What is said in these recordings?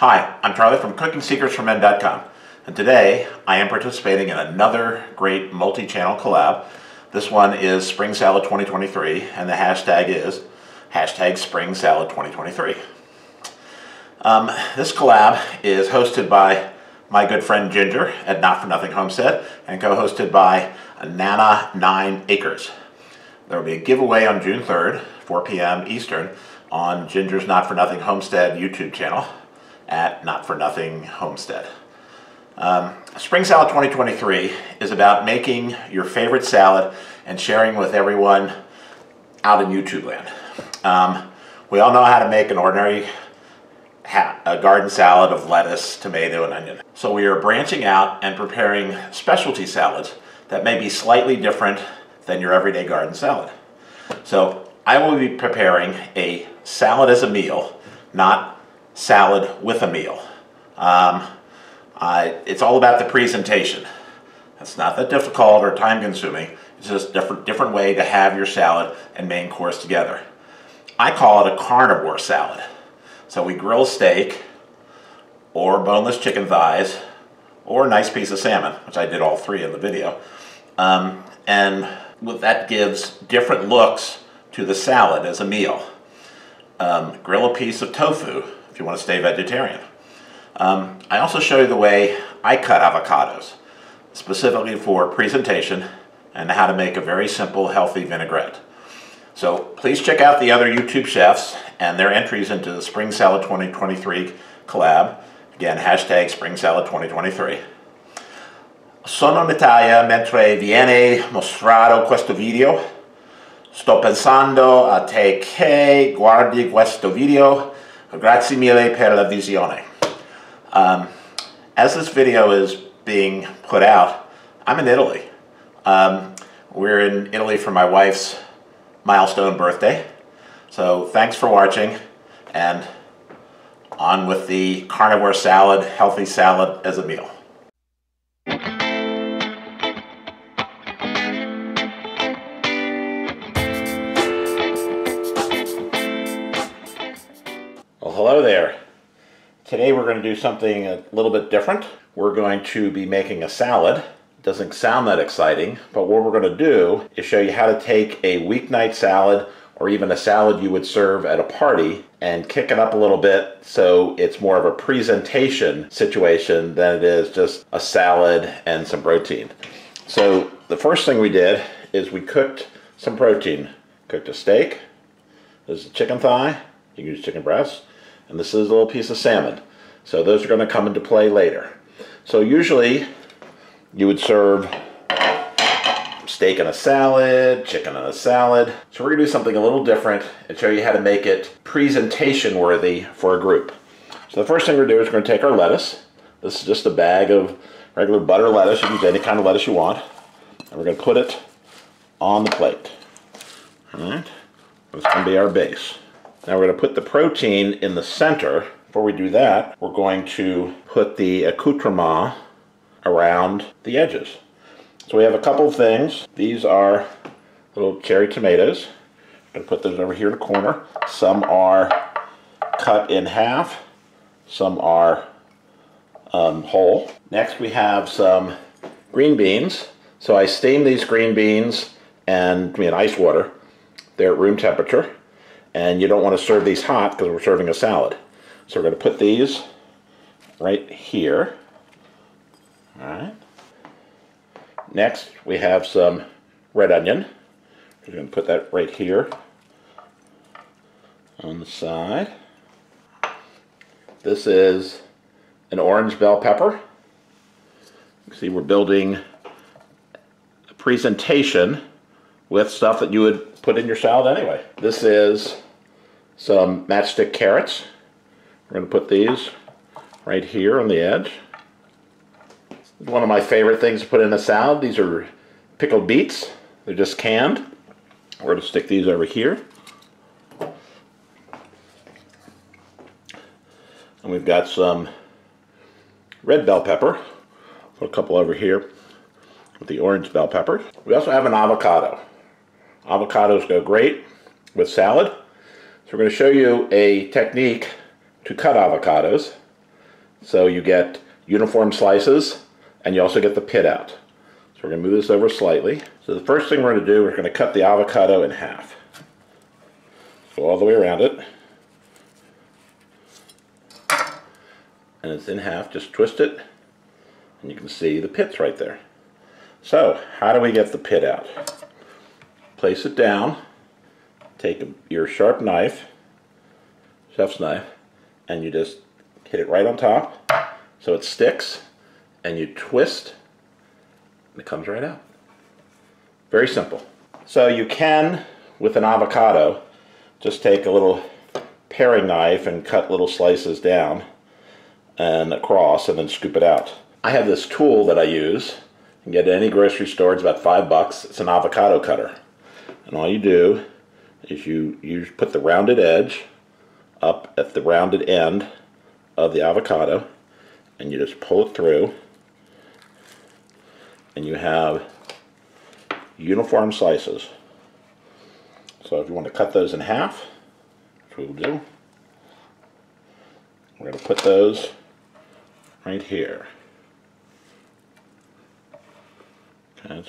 Hi, I'm Charlie from CookingSecretsForMen.com and today I am participating in another great multi-channel collab. This one is Spring Salad 2023 and the hashtag is hashtag Spring Salad 2023. Um, this collab is hosted by my good friend Ginger at Not For Nothing Homestead and co-hosted by Nana 9 Acres. There will be a giveaway on June 3rd, 4 p.m. Eastern on Ginger's Not For Nothing Homestead YouTube channel at Not For Nothing Homestead. Um, Spring Salad 2023 is about making your favorite salad and sharing with everyone out in YouTube land. Um, we all know how to make an ordinary a garden salad of lettuce, tomato, and onion. So we are branching out and preparing specialty salads that may be slightly different than your everyday garden salad. So I will be preparing a salad as a meal, not salad with a meal. Um, uh, it's all about the presentation. It's not that difficult or time consuming. It's just a different, different way to have your salad and main course together. I call it a carnivore salad. So we grill steak or boneless chicken thighs or a nice piece of salmon, which I did all three in the video. Um, and that gives different looks to the salad as a meal. Um, grill a piece of tofu you want to stay vegetarian. Um, I also show you the way I cut avocados, specifically for presentation and how to make a very simple, healthy vinaigrette. So please check out the other YouTube chefs and their entries into the Spring Salad 2023 collab. Again, hashtag Spring Salad 2023. Sono in Italia mentre viene mostrato questo video. Sto pensando a te che guardi questo video. Grazie mille per la visione. Um, as this video is being put out, I'm in Italy. Um, we're in Italy for my wife's milestone birthday. So thanks for watching and on with the carnivore salad, healthy salad as a meal. Today we're going to do something a little bit different. We're going to be making a salad doesn't sound that exciting, but what we're going to do is show you how to take a weeknight salad or even a salad you would serve at a party and kick it up a little bit so it's more of a presentation situation than it is just a salad and some protein. So the first thing we did is we cooked some protein. Cooked a steak. This is a chicken thigh. You can use chicken breast. And this is a little piece of salmon. So those are going to come into play later. So usually you would serve steak in a salad, chicken in a salad. So we're gonna do something a little different and show you how to make it presentation worthy for a group. So the first thing we're gonna do is we're gonna take our lettuce. This is just a bag of regular butter lettuce. You can use any kind of lettuce you want. And we're gonna put it on the plate. All right, that's gonna be our base. Now we're gonna put the protein in the center. Before we do that, we're going to put the accoutrement around the edges. So we have a couple of things. These are little cherry tomatoes. I'm going to put those over here in the corner. Some are cut in half. Some are um, whole. Next we have some green beans. So I steam these green beans and in ice water. They're at room temperature. And you don't want to serve these hot because we're serving a salad. So we're going to put these right here. All right. Next, we have some red onion. We're going to put that right here on the side. This is an orange bell pepper. You see we're building a presentation with stuff that you would put in your salad anyway. This is some matchstick carrots. We're going to put these right here on the edge. One of my favorite things to put in a salad. These are pickled beets. They're just canned. We're going to stick these over here. And we've got some red bell pepper. Put a couple over here with the orange bell pepper. We also have an avocado. Avocados go great with salad. So we're going to show you a technique to cut avocados. So you get uniform slices and you also get the pit out. So we're going to move this over slightly. So the first thing we're going to do, we're going to cut the avocado in half. Go all the way around it. And it's in half, just twist it, and you can see the pits right there. So, how do we get the pit out? Place it down, take your sharp knife, chef's knife, and you just hit it right on top so it sticks, and you twist, and it comes right out. Very simple. So you can, with an avocado, just take a little paring knife and cut little slices down and across and then scoop it out. I have this tool that I use. You can get at any grocery store. It's about five bucks. It's an avocado cutter. And all you do is you, you put the rounded edge up at the rounded end of the avocado and you just pull it through and you have uniform slices. So if you want to cut those in half, which we will do, we're going to put those right here. Okay.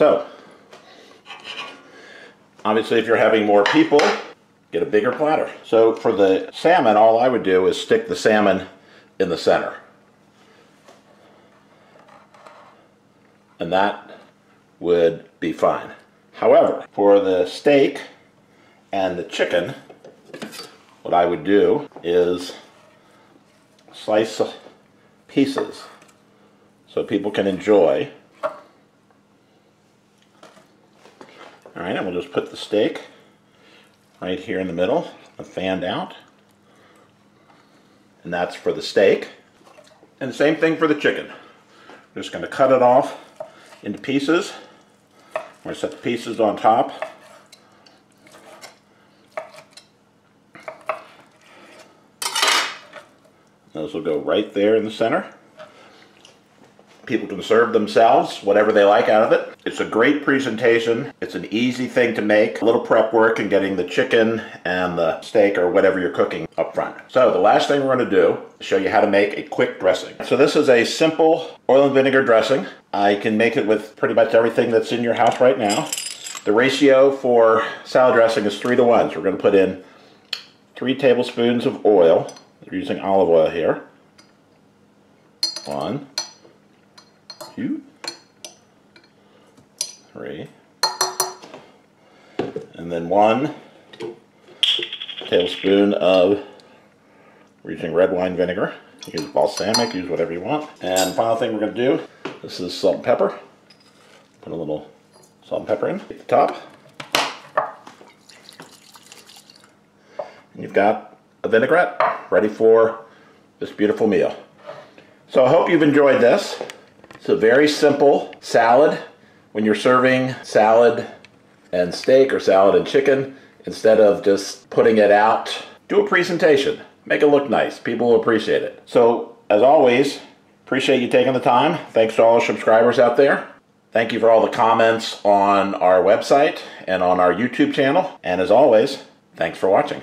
So, obviously if you're having more people, get a bigger platter. So for the salmon, all I would do is stick the salmon in the center. And that would be fine. However, for the steak and the chicken, what I would do is slice pieces so people can enjoy. All right, and we'll just put the steak right here in the middle, fanned out. And that's for the steak. And same thing for the chicken. I'm just going to cut it off into pieces. I'm going to set the pieces on top. Those will go right there in the center. People can serve themselves whatever they like out of it. It's a great presentation. It's an easy thing to make. A little prep work and getting the chicken and the steak or whatever you're cooking up front. So the last thing we're going to do is show you how to make a quick dressing. So this is a simple oil and vinegar dressing. I can make it with pretty much everything that's in your house right now. The ratio for salad dressing is three to one. So we're going to put in three tablespoons of oil. We're using olive oil here. One, two, three, and then one tablespoon of using red wine vinegar. Use balsamic, use whatever you want. And final thing we're to do, this is salt and pepper. Put a little salt and pepper in at the top. And you've got a vinaigrette ready for this beautiful meal. So I hope you've enjoyed this. It's a very simple salad. When you're serving salad and steak or salad and chicken, instead of just putting it out, do a presentation. Make it look nice. People will appreciate it. So, as always, appreciate you taking the time. Thanks to all our subscribers out there. Thank you for all the comments on our website and on our YouTube channel. And as always, thanks for watching.